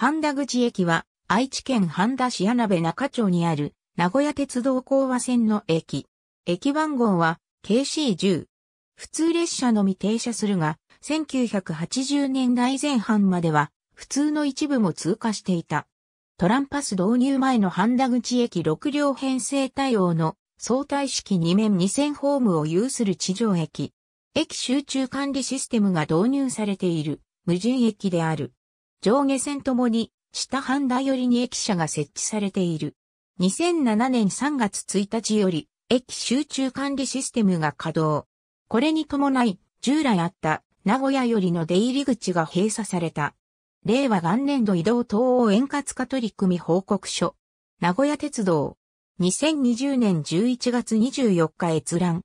半田口駅は愛知県半田市柳部中町にある名古屋鉄道高和線の駅。駅番号は KC10。普通列車のみ停車するが、1980年代前半までは普通の一部も通過していた。トランパス導入前の半田口駅6両編成対応の相対式2面2000ホームを有する地上駅。駅集中管理システムが導入されている無人駅である。上下線ともに下半田寄りに駅舎が設置されている。2007年3月1日より駅集中管理システムが稼働。これに伴い従来あった名古屋よりの出入り口が閉鎖された。令和元年度移動東欧円滑化取り組み報告書。名古屋鉄道。2020年11月24日閲覧。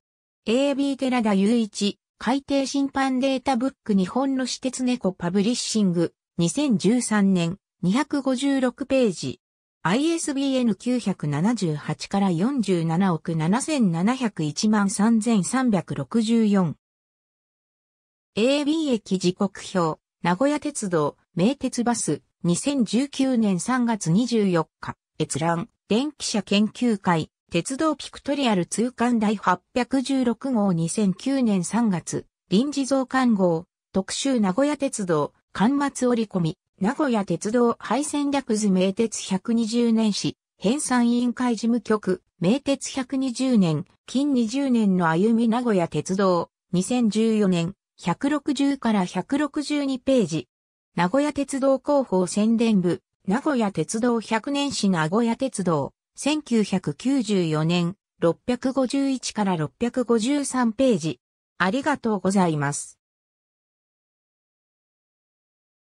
AB 寺田雄一、海底審判データブック日本の私鉄猫パブリッシング。2013年256ページ。ISBN 978から47億7701万3364。AB 駅時刻表、名古屋鉄道、名鉄バス、2019年3月24日、閲覧、電気車研究会、鉄道ピクトリアル通関第816号2009年3月、臨時増刊号、特集名古屋鉄道、巻末折り込み、名古屋鉄道廃線略図名鉄120年史、編纂委員会事務局、名鉄120年、近20年の歩み名古屋鉄道、2014年、160から162ページ、名古屋鉄道広報宣伝部、名古屋鉄道100年史名古屋鉄道、1994年、651から653ページ。ありがとうございます。